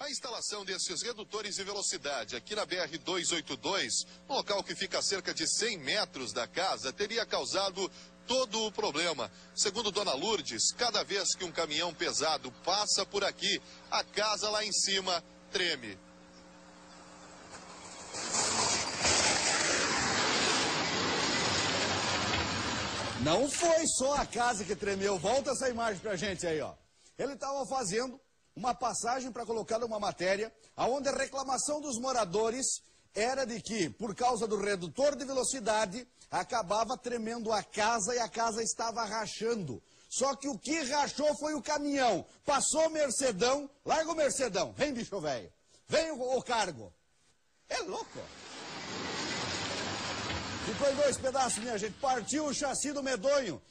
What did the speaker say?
A instalação desses redutores de velocidade aqui na BR-282, um local que fica a cerca de 100 metros da casa, teria causado todo o problema. Segundo Dona Lourdes, cada vez que um caminhão pesado passa por aqui, a casa lá em cima treme. Não foi só a casa que tremeu. Volta essa imagem pra gente aí, ó. Ele estava fazendo uma passagem para colocar uma matéria onde a reclamação dos moradores era de que, por causa do redutor de velocidade, acabava tremendo a casa e a casa estava rachando. Só que o que rachou foi o caminhão. Passou o Mercedão, larga o Mercedão, vem bicho velho, vem o, cargo. É louco. Ficou em dois pedaços, minha gente. Partiu o chassi do medonho.